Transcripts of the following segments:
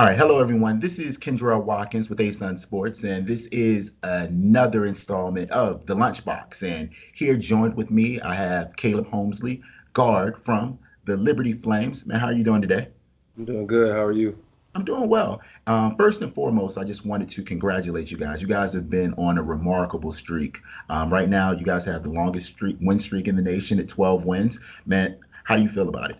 All right, hello everyone. This is Kendrell Watkins with ASUN Sports, and this is another installment of the Lunchbox. And here, joined with me, I have Caleb Homesley, guard from the Liberty Flames. Man, how are you doing today? I'm doing good. How are you? I'm doing well. Um, first and foremost, I just wanted to congratulate you guys. You guys have been on a remarkable streak. Um, right now, you guys have the longest streak win streak in the nation at 12 wins. Man, how do you feel about it?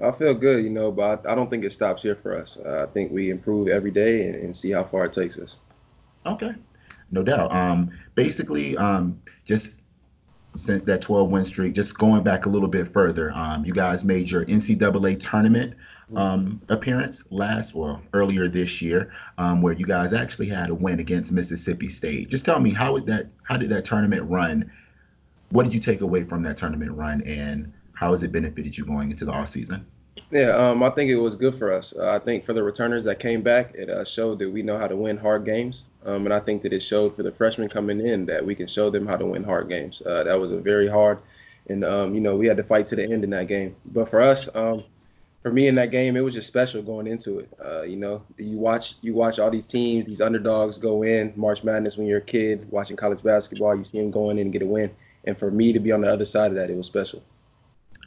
I feel good, you know, but I don't think it stops here for us. Uh, I think we improve every day and, and, see how far it takes us. Okay, no doubt. Um, basically, um, just since that 12 win streak, just going back a little bit further, um, you guys made your NCAA tournament mm-hmm. um, appearance last, well, earlier this year, um, where you guys actually had a win against Mississippi State. Just tell me how did that how did that tournament run? What did you take away from that tournament run, and how has it benefited you going into the off season? Yeah, um, I think it was good for us. Uh, I think for the returners that came back, it uh, showed that we know how to win hard games. Um, and I think that it showed for the freshmen coming in that we can show them how to win hard games. Uh, that was a very hard, and um, you know we had to fight to the end in that game. But for us, um, for me in that game, it was just special going into it. Uh, you know, you watch you watch all these teams, these underdogs go in March Madness when you're a kid watching college basketball. You see them going in and get a win, and for me to be on the other side of that, it was special.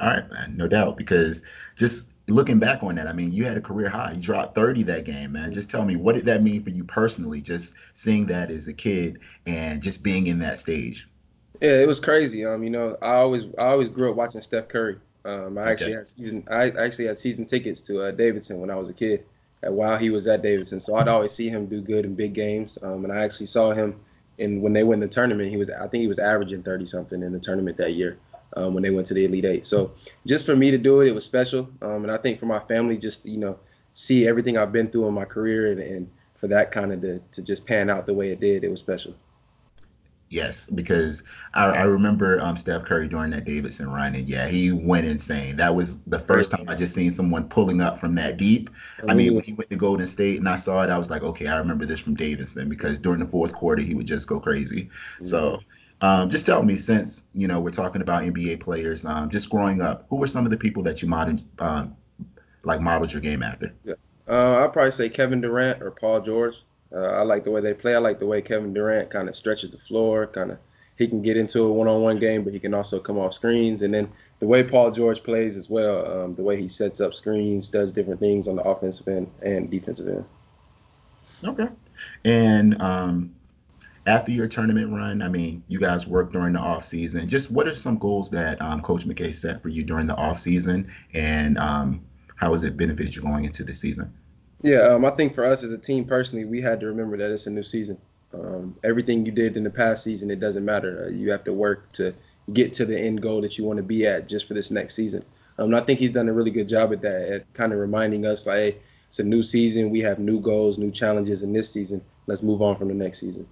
All right, man, no doubt. Because just looking back on that, I mean, you had a career high. You dropped 30 that game, man. Just tell me, what did that mean for you personally, just seeing that as a kid and just being in that stage? Yeah, it was crazy. Um, you know, I always I always grew up watching Steph Curry. Um, I okay. actually had season I actually had season tickets to uh, Davidson when I was a kid. while he was at Davidson, so I'd always see him do good in big games. Um, and I actually saw him and when they win the tournament. He was I think he was averaging 30 something in the tournament that year um, when they went to the Elite Eight. So just for me to do it, it was special. Um, and I think for my family, just you know, see everything I've been through in my career and, and for that kind of to, to just pan out the way it did, it was special. Yes, because I, I remember um, Steph Curry during that Davidson run, and yeah, he went insane. That was the first time I just seen someone pulling up from that deep. I mean, when he went to Golden State and I saw it, I was like, okay, I remember this from Davidson because during the fourth quarter he would just go crazy. So um, just tell me, since you know we're talking about NBA players, um, just growing up, who were some of the people that you modeled, um, like modeled your game after? Yeah, uh, I'd probably say Kevin Durant or Paul George. Uh, I like the way they play. I like the way Kevin Durant kind of stretches the floor, kind of he can get into a one-on-one game, but he can also come off screens. And then the way Paul George plays as well, um, the way he sets up screens, does different things on the offensive end and defensive end. Okay, and um, after your tournament run, I mean, you guys worked during the off season. Just what are some goals that um, Coach McKay set for you during the off season, and um, how has it benefited you going into the season? Yeah, um, I think for us as a team personally, we had to remember that it's a new season. Um, everything you did in the past season, it doesn't matter. Uh, you have to work to get to the end goal that you want to be at just for this next season. Um, I think he's done a really good job at that, at kind of reminding us like, hey, it's a new season. We have new goals, new challenges in this season. Let's move on from the next season.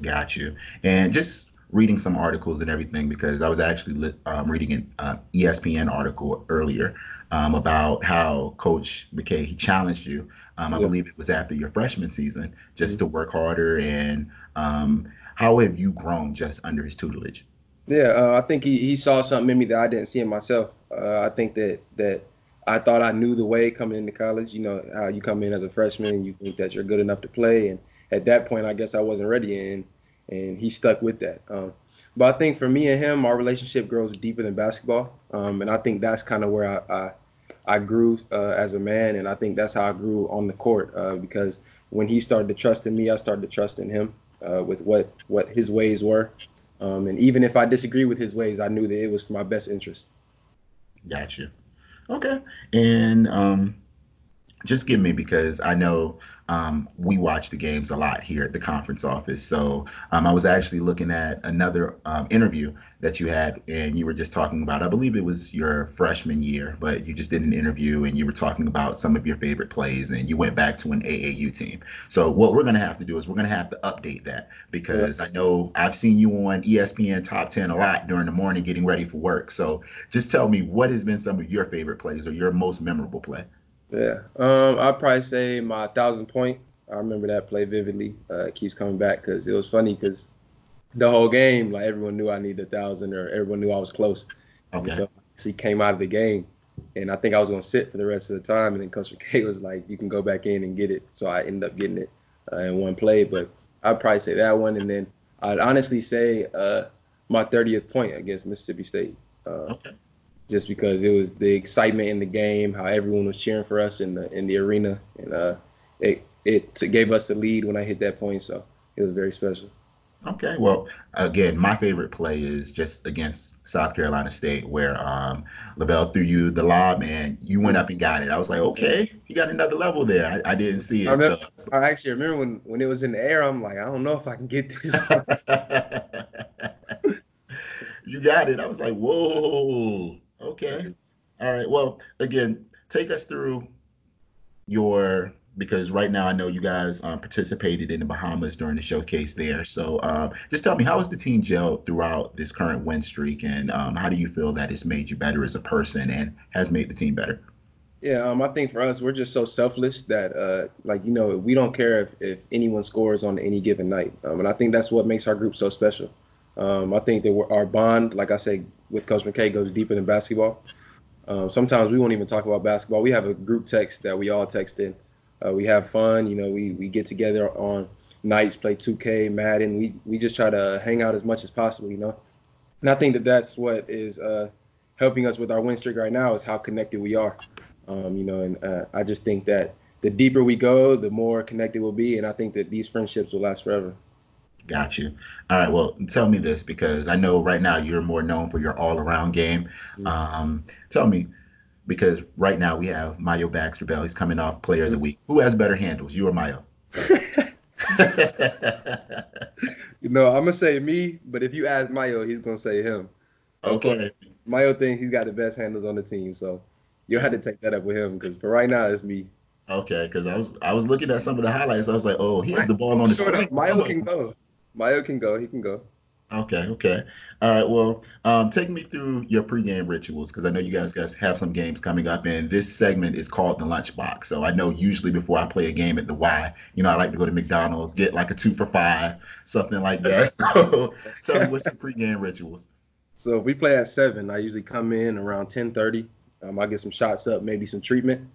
Got you. And just reading some articles and everything because I was actually um, reading an uh, ESPN article earlier um, about how Coach McKay he challenged you. Um, I yeah. believe it was after your freshman season, just mm-hmm. to work harder. And um, how have you grown just under his tutelage? Yeah, uh, I think he, he saw something in me that I didn't see in myself. Uh, I think that that I thought I knew the way coming into college. You know how you come in as a freshman and you think that you're good enough to play and at that point, I guess I wasn't ready, and and he stuck with that. Um, but I think for me and him, our relationship grows deeper than basketball, um, and I think that's kind of where I, I, I grew uh, as a man, and I think that's how I grew on the court uh, because when he started to trust in me, I started to trust in him uh, with what what his ways were, um, and even if I disagree with his ways, I knew that it was for my best interest. Gotcha. Okay, and um, just give me because I know um, we watch the games a lot here at the conference office. So um, I was actually looking at another um, interview that you had, and you were just talking about, I believe it was your freshman year, but you just did an interview and you were talking about some of your favorite plays, and you went back to an AAU team. So what we're going to have to do is we're going to have to update that because I know I've seen you on ESPN Top 10 a lot during the morning getting ready for work. So just tell me what has been some of your favorite plays or your most memorable play. Yeah, um, I'd probably say my thousand point. I remember that play vividly. Uh, it keeps coming back because it was funny because the whole game, like everyone knew I needed a thousand, or everyone knew I was close. Okay. so he came out of the game, and I think I was going to sit for the rest of the time. And then Coach McKay was like, "You can go back in and get it." So I ended up getting it uh, in one play. But I'd probably say that one, and then I'd honestly say uh, my 30th point against Mississippi State. Uh, okay. Just because it was the excitement in the game, how everyone was cheering for us in the in the arena, and uh, it it gave us the lead when I hit that point. So it was very special. Okay. Well, again, my favorite play is just against South Carolina State, where um, Lovell threw you the lob and you went up and got it. I was like, okay, you got another level there. I, I didn't see it. I, remember, so. I actually remember when, when it was in the air, I'm like, I don't know if I can get this. you got it. I was like, whoa. Okay. All right. Well, again, take us through your because right now I know you guys um, participated in the Bahamas during the showcase there. So um, just tell me, how has the team gelled throughout this current win streak, and um, how do you feel that it's made you better as a person and has made the team better? Yeah, um, I think for us, we're just so selfless that, uh, like, you know, we don't care if, if anyone scores on any given night. Um, and I think that's what makes our group so special. Um, I think that our bond, like I say, with Coach McKay goes deeper than basketball. sometimes we won't even talk about basketball. We have a group text that we all text in uh, we have fun. You know, we we get together on nights, play 2K, Madden. We we just try to hang out as much as possible. You know, and I think that that's what is uh, helping us with our win streak right now is how connected we are. Um, you know, and uh, I just think that the deeper we go, the more connected we'll be, and I think that these friendships will last forever. Got you. All right. Well, tell me this because I know right now you're more known for your all-around game. Mm-hmm. Um, tell me, because right now we have Myo Baxter Bell. He's coming off Player of the Week. Who has better handles, you or Myo? you know, I'm gonna say me, but if you ask Myo, he's gonna say him. Okay. Myo thinks he's got the best handles on the team, so you'll have to take that up with him because for right now it's me. Okay, because I was I was looking at some of the highlights. I was like, oh, he has the ball on the sure Myo can go. Myo can go. He can go. Okay, okay. All right. Well, um, take me through your pregame rituals because I know you guys guys have some games coming up, and this segment is called the lunchbox. So I know usually before I play a game at the Y, you know, I like to go to McDonald's, get like a two for five, something like that. So tell me what's your pregame rituals. So if we play at seven, I usually come in around ten thirty. Um, I get some shots up, maybe some treatment,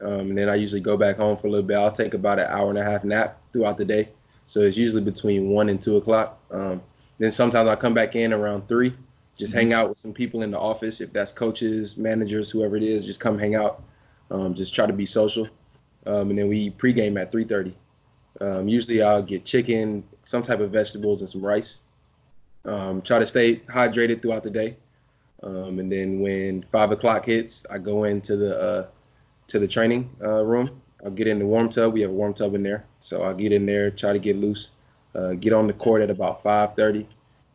um, and then I usually go back home for a little bit. I'll take about an hour and a half nap throughout the day. So it's usually between one and two o'clock. Um, then sometimes I come back in around three, just hang out with some people in the office. If that's coaches, managers, whoever it is, just come hang out. Um, just try to be social. Um, and then we eat pregame at 3:30. Um, usually I'll get chicken, some type of vegetables, and some rice. Um, try to stay hydrated throughout the day. Um, and then when five o'clock hits, I go into the uh, to the training uh, room. I'll get in the warm tub. We have a warm tub in there, so I'll get in there, try to get loose uh, get on the court at about 5:30,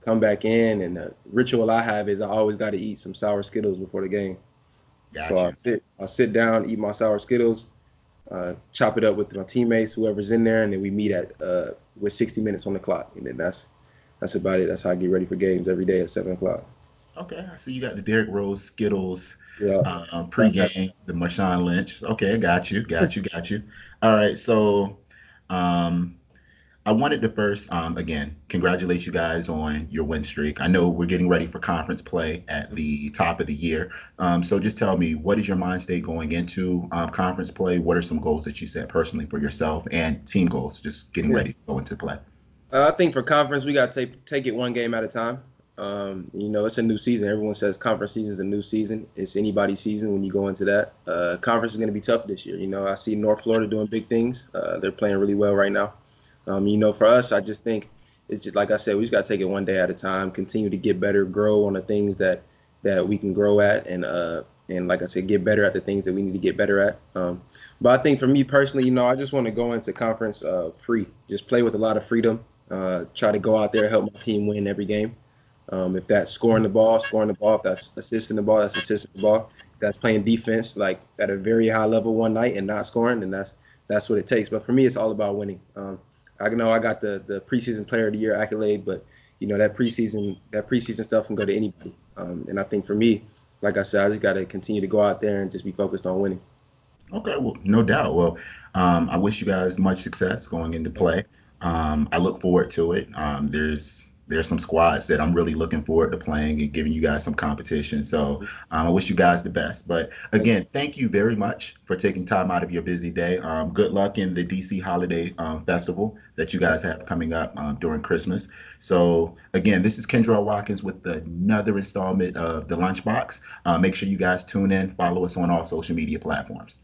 come back in, and the ritual I have is I always got to eat some sour Skittles before the game. Gotcha. So I sit, I sit down, eat my sour Skittles, uh, chop it up with my teammates, whoever's in there, and then we meet at uh, with 60 minutes on the clock, and then that's that's about it. That's how I get ready for games every day at seven o'clock. Okay, I see you got the Derrick Rose Skittles yeah. uh, pregame, the Marshawn Lynch. Okay, got you, got you, got you. All right, so um, I wanted to first, um, again, congratulate you guys on your win streak. I know we're getting ready for conference play at the top of the year. Um, so just tell me, what is your mind state going into um, conference play? What are some goals that you set personally for yourself and team goals, just getting ready to go into play? Uh, I think for conference, we got to take, take it one game at a time. Um, you know, it's a new season. Everyone says conference season is a new season. It's anybody's season when you go into that. Uh, conference is going to be tough this year. You know, I see North Florida doing big things. Uh, they're playing really well right now. Um, you know, for us, I just think it's just like I said, we just got to take it one day at a time, continue to get better, grow on the things that that we can grow at, and uh, and like I said, get better at the things that we need to get better at. Um, but I think for me personally, you know, I just want to go into conference uh, free, just play with a lot of freedom, uh, try to go out there, help my team win every game. Um, if that's scoring the ball, scoring the ball. If that's assisting the ball, that's assisting the ball. If that's playing defense like at a very high level one night and not scoring, then that's that's what it takes. But for me, it's all about winning. Um, I know I got the the preseason player of the year accolade, but you know that preseason that preseason stuff can go to anybody. Um, and I think for me, like I said, I just got to continue to go out there and just be focused on winning. Okay, well, no doubt. Well, um, I wish you guys much success going into play. Um, I look forward to it. Um, there's there's some squads that I'm really looking forward to playing and giving you guys some competition. So um, I wish you guys the best. But again, thank you very much for taking time out of your busy day. Um, good luck in the DC Holiday um, Festival that you guys have coming up um, during Christmas. So again, this is Kendrell Watkins with another installment of the Lunchbox. Uh, make sure you guys tune in, follow us on all social media platforms.